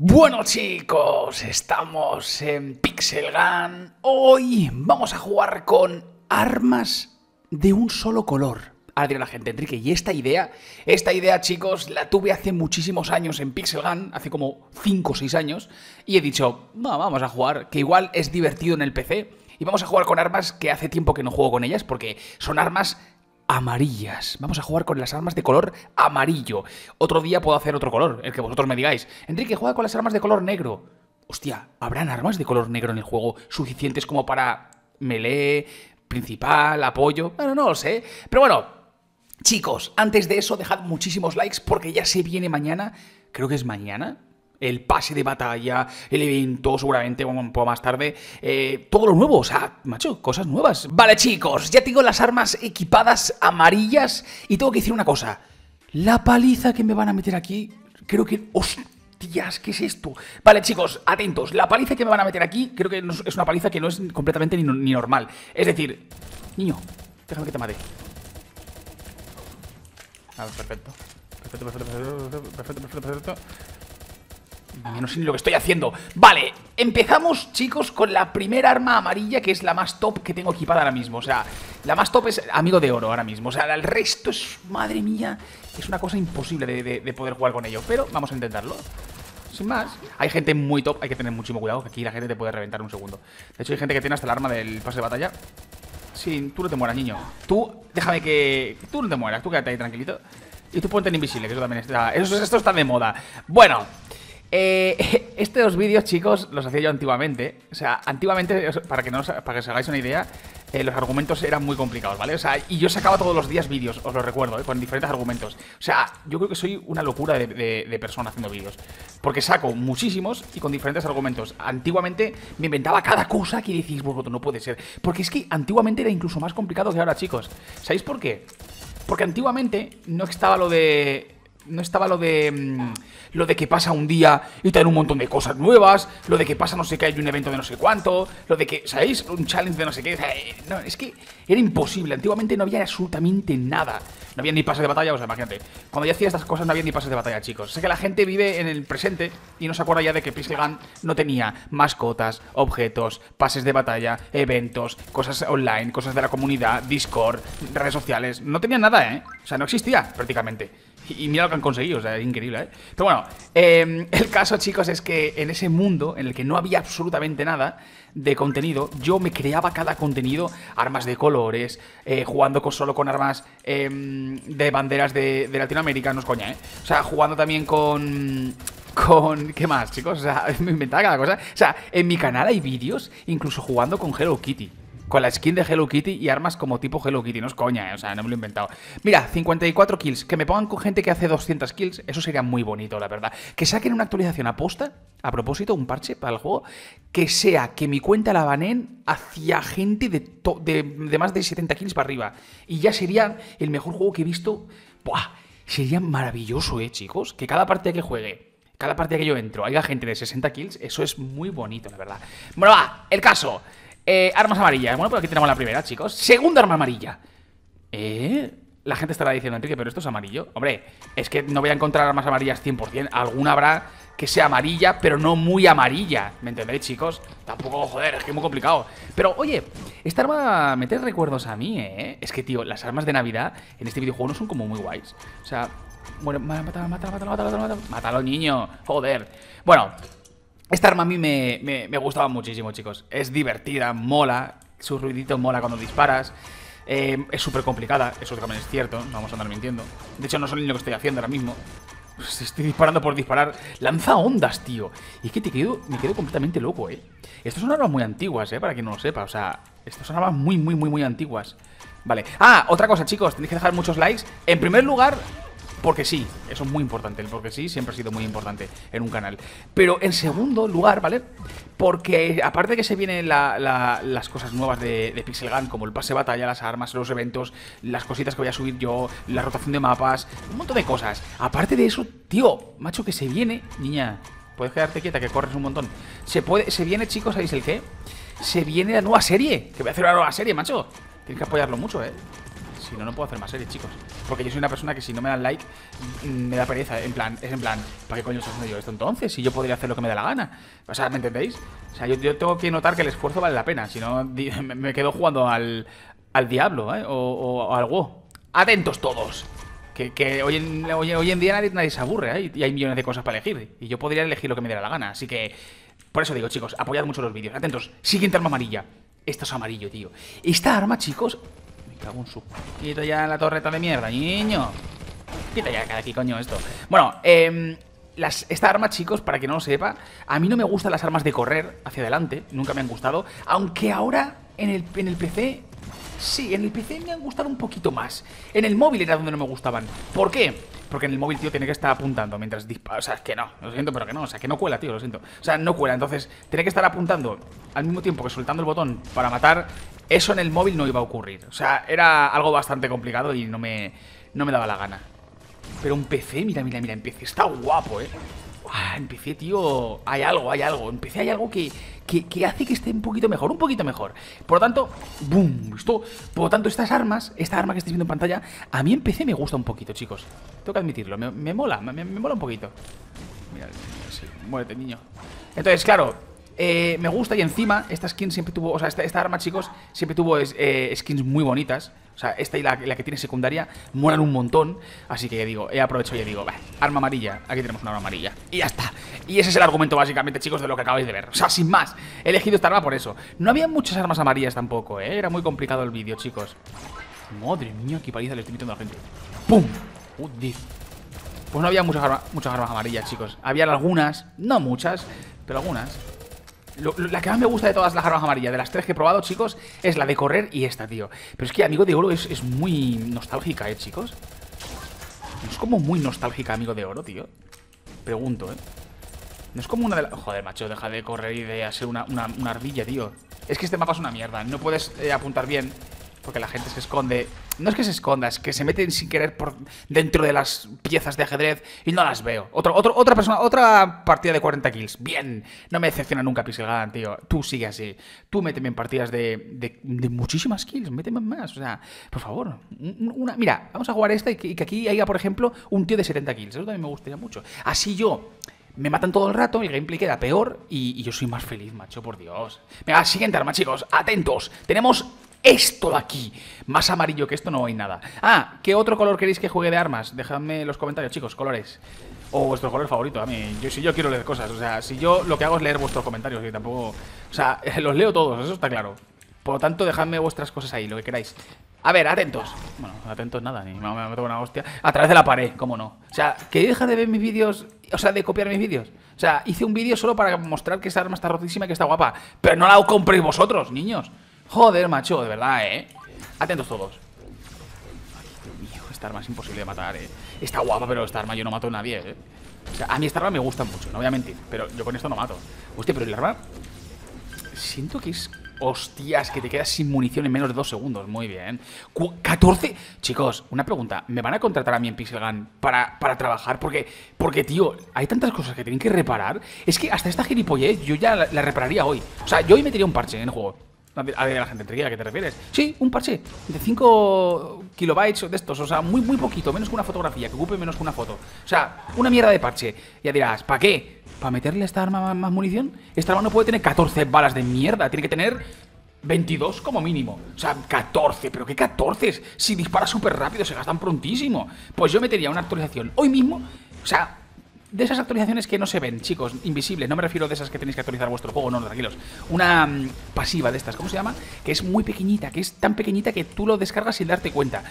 Bueno chicos, estamos en Pixel Gun. Hoy vamos a jugar con armas de un solo color. Ahora dirá la gente, Enrique, ¿y esta idea? Esta idea, chicos, la tuve hace muchísimos años en Pixel Gun, hace como 5 o 6 años, y he dicho, no, vamos a jugar, que igual es divertido en el PC, y vamos a jugar con armas que hace tiempo que no juego con ellas, porque son armas amarillas. Vamos a jugar con las armas de color amarillo. Otro día puedo hacer otro color, el que vosotros me digáis. Enrique, juega con las armas de color negro. Hostia, ¿habrán armas de color negro en el juego suficientes como para melee, principal, apoyo? Bueno, no lo sé. Pero bueno, Chicos, antes de eso, dejad muchísimos likes porque ya se viene mañana, creo que es mañana, el pase de batalla, el evento, seguramente un poco más tarde, eh, todo lo nuevo, o sea, macho, cosas nuevas. Vale, chicos, ya tengo las armas equipadas amarillas y tengo que decir una cosa. La paliza que me van a meter aquí, creo que... ¡Hostias! ¿Qué es esto? Vale, chicos, atentos. La paliza que me van a meter aquí, creo que es una paliza que no es completamente ni, ni normal. Es decir, niño, déjame que te mate. Ah, perfecto. Perfecto, perfecto, perfecto, perfecto, perfecto, perfecto. No sé ni lo que estoy haciendo. Vale, empezamos, chicos, con la primera arma amarilla, que es la más top que tengo equipada ahora mismo. O sea, la más top es amigo de oro ahora mismo. O sea, el resto es, madre mía, es una cosa imposible de, poder jugar con ello. Pero vamos a intentarlo. Sin más. Hay gente muy top, hay que tener muchísimo cuidado, que aquí la gente te puede reventar un segundo. De hecho, hay gente que tiene hasta el arma del pase de batalla. Sí, tú no te mueras, niño. Tú, déjame que... Tú no te mueras, tú quédate ahí tranquilito. Y tú ponte invisible, que eso también está... Eso, esto está de moda. Bueno, eh, estos vídeos, chicos, los hacía yo antiguamente. O sea, antiguamente, para que, no, para que os hagáis una idea, eh, los argumentos eran muy complicados, ¿vale? O sea, y yo sacaba todos los días vídeos, os lo recuerdo, ¿eh? con diferentes argumentos. O sea, yo creo que soy una locura de, persona haciendo vídeos. Porque saco muchísimos y con diferentes argumentos. Antiguamente me inventaba cada cosa que decís vosotros, no puede ser. Porque es que antiguamente era incluso más complicado que ahora, chicos. ¿Sabéis por qué? Porque antiguamente no estaba lo de no estaba lo de mm, lo de que pasa un día y dan un montón de cosas nuevas, lo de que pasa no sé qué, hay un evento de no sé cuánto, lo de que, ¿sabéis? Un challenge de no sé qué. Eh, no, es que era imposible. Antiguamente no había absolutamente nada. No había ni pases de batalla, o sea, imagínate. Cuando ya hacía estas cosas no había ni pases de batalla, chicos. Sé que la gente vive en el presente y no se acuerda ya de que Pixel Gun no tenía mascotas, objetos, pases de batalla, eventos, cosas online, cosas de la comunidad, Discord, redes sociales. No tenía nada, ¿eh? O sea, no existía prácticamente. Y mira lo que han conseguido, o sea, es increíble, ¿eh? Pero bueno, em, el caso, chicos, es que en ese mundo en el que no había absolutamente nada de contenido, yo me creaba cada contenido, armas de colores, eh, jugando con, solo con armas em, de banderas de, de, Latinoamérica, no es coña, ¿eh? O sea, jugando también con... Con... ¿Qué más, chicos? O sea, me inventaba cada cosa. O sea, en mi canal hay vídeos incluso jugando con Hello Kitty. Con la skin de Hello Kitty y armas como tipo Hello Kitty. No es coña, eh, o sea, no me lo he inventado. Mira, 54 kills. Que me pongan con gente que hace 200 kills. Eso sería muy bonito, la verdad. Que saquen una actualización aposta, a propósito, un parche para el juego, que sea que mi cuenta la banen hacia gente de, más de 70 kills para arriba. Y ya sería el mejor juego que he visto. Buah, sería maravilloso, eh, chicos. Que cada partida que juegue cada partida que yo entro haya gente de 60 kills, eso es muy bonito, la verdad. Bueno, va, el caso. Eh, armas amarillas. Bueno, pues aquí tenemos la primera, chicos. Segunda arma amarilla. ¿Eh? La gente estará diciendo, Enrique, pero esto es amarillo. Hombre, es que no voy a encontrar armas amarillas 100%. Alguna habrá que sea amarilla, pero no muy amarilla. ¿Me entendéis, chicos? Tampoco, joder, es que es muy complicado. Pero, oye, esta arma mete recuerdos a mí, ¿eh? Es que, tío, las armas de Navidad en este videojuego no son como muy guays. O sea, bueno, mátalo, mátalo, mátalo, mátalo, mátalo, mátalo, niño. Joder. Bueno, esta arma a mí me, gustaba muchísimo, chicos. Es divertida, mola, su ruidito mola cuando disparas. Eh, es súper complicada, eso también es cierto, no vamos a andar mintiendo. De hecho, no sé ni lo que estoy haciendo ahora mismo. Pues estoy disparando por disparar. Lanza ondas, tío. Y es que te quedo, me quedo completamente loco, ¿eh? Estas son armas muy antiguas, ¿eh? Para quien no lo sepa. O sea, estas son armas muy, muy, muy, muy antiguas. Vale. Ah, otra cosa, chicos. Tenéis que dejar muchos likes. En primer lugar, porque sí, eso es muy importante, el porque sí siempre ha sido muy importante en un canal. Pero en segundo lugar, ¿vale? Porque aparte de que se vienen las cosas nuevas de, Pixel Gun, como el pase de batalla, las armas, los eventos, las cositas que voy a subir yo, la rotación de mapas, un montón de cosas. Aparte de eso, tío, macho, que se viene, niña, puedes quedarte quieta, que corres un montón. Se puede, se viene, chicos, ¿sabéis el qué? Se viene la nueva serie, que voy a hacer una nueva serie, macho. Tienes que apoyarlo mucho, ¿eh? Si no, no puedo hacer más series, chicos Porque yo soy una persona que si no me dan like mm, Me da pereza, en plan, es en plan ¿Para qué coño estoy haciendo yo esto entonces? Si yo podría hacer lo que me da la gana O sea, ¿me entendéis? O sea, yo, tengo que notar que el esfuerzo vale la pena Si no, me quedo jugando al, al Diablo, ¿eh? O, o al WoW Atentos todos que, hoy, en, hoy, en día nadie, se aburre ¿eh? y hay millones de cosas para elegir. Y yo podría elegir lo que me diera la gana. Así que, por eso digo, chicos, apoyad mucho los vídeos. Atentos, siguiente arma amarilla. Esto es amarillo, tío. Esta arma, chicos... Cago en su... Quito ya la torreta de mierda, niño. Quita ya cada aquí, coño, esto. Bueno, eh, las, esta arma, chicos, para que no lo sepa, a mí no me gustan las armas de correr hacia adelante, nunca me han gustado, aunque ahora en el, en el PC Sí, en el PC me han gustado un poquito más. En el móvil era donde no me gustaban. ¿Por qué? Porque en el móvil, tío, tiene que estar apuntando mientras dispara. O sea, es que no, lo siento, pero que no. O sea, que no cuela, tío, lo siento. O sea, no cuela. Entonces, tiene que estar apuntando al mismo tiempo que soltando el botón para matar. Eso en el móvil no iba a ocurrir. O sea, era algo bastante complicado y no me, no me daba la gana. Pero un PC, mira, mira, mira, en PC está guapo, eh. Ah, en PC, tío, hay algo, hay algo. En PC hay algo que, que, hace que esté un poquito mejor, un poquito mejor. Por lo tanto, ¡boom! Esto, por lo tanto, estas armas, esta arma que estáis viendo en pantalla, a mí en PC me gusta un poquito, chicos. Tengo que admitirlo, me, mola, me, mola un poquito. Mira, sí, muérete, niño. Entonces, claro, eh, me gusta y encima esta skin siempre tuvo, o sea, esta, arma, chicos, siempre tuvo eh, skins muy bonitas. O sea, esta y la, que tiene secundaria molan un montón. Así que ya digo, he aprovechado y ya digo, arma amarilla, aquí tenemos una arma amarilla. Y ya está. Y ese es el argumento básicamente, chicos, de lo que acabáis de ver. O sea, sin más, he elegido esta arma por eso. No había muchas armas amarillas tampoco, ¿eh? Era muy complicado el vídeo, chicos. Madre mía, qué paliza le estoy metiendo a la gente. ¡Pum! Pues no había muchas, muchas armas amarillas, chicos. Había algunas, no muchas, pero algunas la que más me gusta de todas las armas amarillas, de las tres que he probado, chicos, es la de correr y esta, tío. Pero es que Amigo de Oro es, muy nostálgica, ¿eh, chicos? No es como muy nostálgica Amigo de Oro, tío. Pregunto, ¿eh? No es como una de las... Joder, macho, deja de correr y de hacer una, una, ardilla, tío. Es que este mapa es una mierda. No puedes eh, apuntar bien porque la gente se esconde. No es que se esconda, es que se meten sin querer por dentro de las piezas de ajedrez y no las veo. Otro, otra persona, otra partida de 40 kills. Bien, no me decepciona nunca Pixel tío. Tú sigue así. Tú méteme en partidas de, de, muchísimas kills, méteme más. O sea, por favor. Una, mira, vamos a jugar esta y que, aquí haya, por ejemplo, un tío de 70 kills. Eso también me gustaría mucho. Así yo me matan todo el rato, el gameplay queda peor y, y, yo soy más feliz, macho, por Dios. Venga, siguiente arma, chicos, atentos. Tenemos esto de aquí. Más amarillo que esto no hay nada. Ah, ¿qué otro color queréis que juegue de armas? Dejadme los comentarios, chicos, colores. O vuestro color favorito. A mí, yo, si yo quiero leer cosas. O sea, si yo lo que hago es leer vuestros comentarios y tampoco... O sea, los leo todos, eso está claro. Por lo tanto, dejadme vuestras cosas ahí, lo que queráis. A ver, atentos. Bueno, atentos nada, ni me meto una hostia. A través de la pared, cómo no. O sea, que deja de ver mis vídeos, o sea, de copiar mis vídeos. O sea, hice un vídeo solo para mostrar que esta arma está rotísima y que está guapa. Pero no la compréis vosotros, niños. Joder, macho, de verdad, ¿eh? Atentos todos. Ay, Dios mío, esta arma es imposible de matar, ¿eh? Está guapa, pero esta arma yo no mato a nadie, ¿eh? O sea, a mí esta arma me gusta mucho, no voy a mentir Pero yo con esto no mato Hostia, pero el arma... Siento que es... Hostias, que te quedas sin munición en menos de dos segundos Muy bien 14... Chicos, una pregunta ¿Me van a contratar a mí en Pixel Gun para, para trabajar? Porque, porque, tío, hay tantas cosas que tienen que reparar Es que hasta esta gilipollez yo ya la, la repararía hoy O sea, yo hoy metería un parche en el juego a ver, la gente entre ¿a qué te refieres? Sí, un parche de 5 kilobytes de estos, o sea, muy, muy poquito, menos que una fotografía, que ocupe menos que una foto. O sea, una mierda de parche. Ya dirás, ¿para qué? ¿Para meterle esta arma más, munición? Esta arma no puede tener 14 balas de mierda, tiene que tener 22 como mínimo. O sea, 14. ¿Pero qué 14? Si dispara súper rápido, se gastan prontísimo. Pues yo metería una actualización hoy mismo. O sea, de esas actualizaciones que no se ven, chicos, invisibles, no me refiero de esas que tenéis que actualizar vuestro juego, no, tranquilos. Una mm, pasiva de estas, ¿cómo se llama? Que es muy pequeñita, que es tan pequeñita que tú lo descargas sin darte cuenta.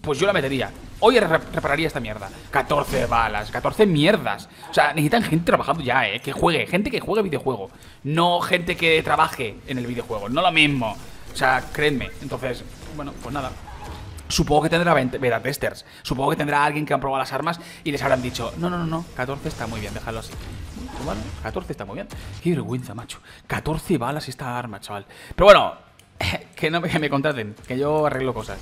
Pues yo la metería. Hoy repararía esta mierda. 14 balas, 14 mierdas. O sea, necesitan gente trabajando ya, ¿eh? Que juegue, gente que juegue videojuego. No gente que trabaje en el videojuego, no lo mismo. O sea, créanme. Entonces, bueno, pues nada. Supongo que tendrá beta testers. Supongo que tendrá alguien que ha probado las armas y les habrán dicho, no, no, no, no, 14 está muy bien, déjalo así. Bueno, 14 está muy bien. Qué vergüenza, macho. 14 balas esta arma, chaval. Pero bueno, que no me contraten, que yo arreglo cosas.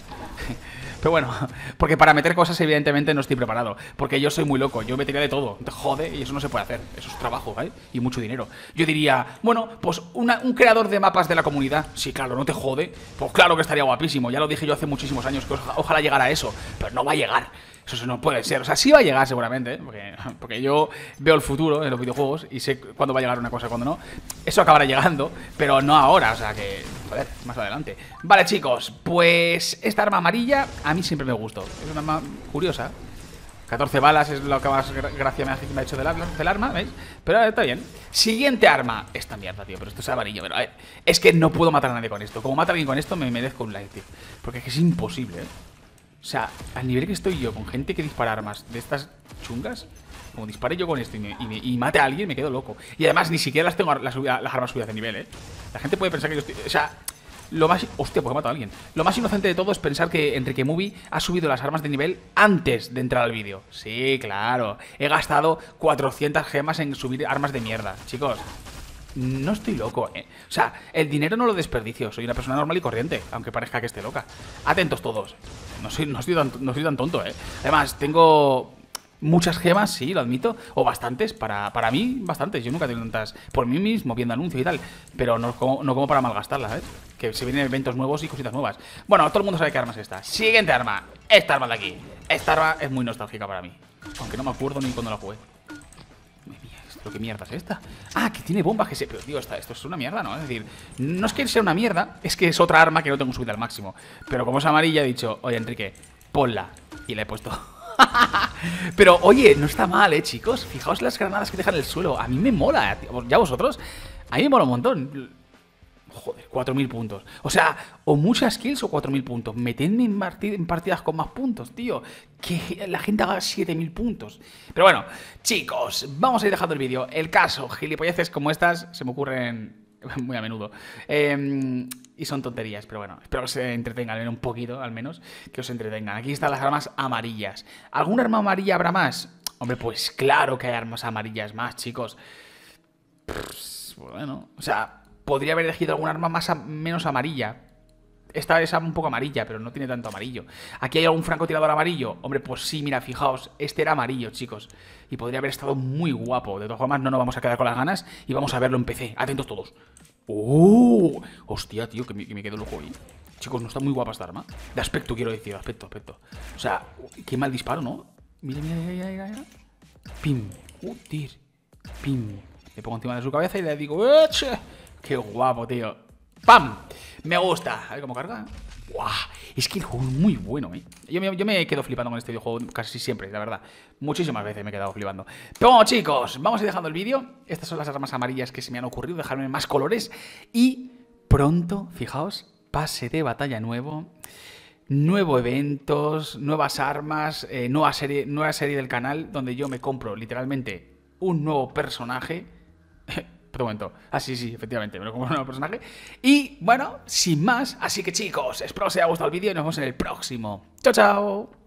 Pero bueno, porque para meter cosas evidentemente no estoy preparado. Porque yo soy muy loco, yo metería de todo. Jode y eso no se puede hacer. Eso es trabajo, ¿vale? Y mucho dinero. Yo diría, bueno, pues un creador de mapas de la comunidad. Sí, claro, no te jode. Pues claro que estaría guapísimo. Ya lo dije yo hace muchísimos años, que ojalá llegara eso. Pero no va a llegar. Eso no puede ser. O sea, sí va a llegar seguramente, ¿eh? porque, porque, yo veo el futuro en los videojuegos y sé cuándo va a llegar una cosa y cuándo no. Eso acabará llegando, pero no ahora, o sea que, joder, más adelante. Vale, chicos, pues esta arma amarilla mí siempre me gustó. Es una arma curiosa. 14 balas es lo que más gracia me ha, hecho del, arma, ¿veis? Pero está bien. Siguiente arma. Esta mierda, tío, pero esto es amarillo. Pero a ver, es que no puedo matar a nadie con esto. Como mata a alguien con esto, me merezco un like, tío. Porque es que es imposible, ¿eh? O sea, al nivel que estoy yo, con gente que dispara armas de estas chungas, como dispare yo con esto y, mate a alguien, me quedo loco. Y además ni siquiera las tengo las, armas subidas de nivel, ¿eh? La gente puede pensar que yo estoy... O sea, lo más... Hostia, pues he a alguien. Lo más inocente de todo es pensar que Enrique Movie ha subido las armas de nivel antes de entrar al vídeo. Sí, claro. He gastado 400 gemas en subir armas de mierda. Chicos, no estoy loco, ¿eh? O sea, el dinero no lo desperdicio. Soy una persona normal y corriente, aunque parezca que esté loca. Atentos todos. No soy, no tan, tonto, ¿eh? Además, tengo muchas gemas, sí, lo admito, o bastantes, para, para mí, bastantes. Yo nunca tengo tantas por mí mismo, viendo anuncios y tal, pero no como, no como para malgastarlas, ¿eh? Que se vienen eventos nuevos y cositas nuevas. Bueno, todo el mundo sabe qué arma es esta. Siguiente arma, esta arma de aquí. Esta arma es muy nostálgica para mí, aunque no me acuerdo ni cuando la jugué. ¿Pero qué mierda es esta? Ah, que tiene bombas que se... Pero, tío, esto es una mierda, ¿no? Es decir, no es que sea una mierda, es que es otra arma que no tengo subida al máximo. Pero como es amarilla, he dicho, oye, Enrique, ponla. Y la he puesto. Pero, oye, no está mal, ¿eh, chicos? Fijaos las granadas que dejan en el suelo. A mí me mola, ¿ya vosotros? A mí me mola un montón. Joder, 4.000 puntos. O sea, o muchas kills o 4.000 puntos. Metedme en, partidas con más puntos, tío. Que la gente haga 7.000 puntos. Pero bueno, chicos, vamos a ir dejando el vídeo. El caso, gilipolleces como estas se me ocurren muy a menudo. Em, y son tonterías, pero bueno, espero que se entretengan un poquito, al menos, que os entretengan. Aquí están las armas amarillas. ¿Alguna arma amarilla habrá más? Hombre, pues claro que hay armas amarillas más, chicos. bueno, o sea, podría haber elegido algún arma más menos amarilla. Esta es un poco amarilla, pero no tiene tanto amarillo. ¿Aquí hay algún francotirador amarillo? Hombre, pues sí, mira, fijaos, este era amarillo, chicos. Y podría haber estado muy guapo. De todas formas, no nos vamos a quedar con las ganas y vamos a verlo en PC. Atentos todos. ¡Oh! Hostia, tío, que me, que quedo loco ahí. Chicos, no está muy guapa esta arma. De aspecto, quiero decir, aspecto, aspecto. O sea, qué mal disparo, ¿no? Mira, mira, mira, mira, mira. Pim. Uh, tir. Pim. Le pongo encima de su cabeza y le digo, ¡Eche! Qué guapo, tío. ¡Pam! Me gusta. A ver cómo carga. ¡Guau! Es que el juego es muy bueno, ¿eh? Yo me, quedo flipando con este videojuego casi siempre, la verdad. Muchísimas veces me he quedado flipando. Pero chicos, vamos a ir dejando el vídeo. Estas son las armas amarillas que se me han ocurrido. Dejarme más colores. Y pronto, fijaos, pase de batalla nuevo. Nuevo eventos, nuevas armas, eh, nueva, serie, nueva serie del canal donde yo me compro literalmente un nuevo personaje te momento. Ah, sí, sí, efectivamente, me lo como un nuevo personaje. Y bueno, sin más, así que chicos, espero que os haya gustado el vídeo y nos vemos en el próximo. ¡Chao, chao!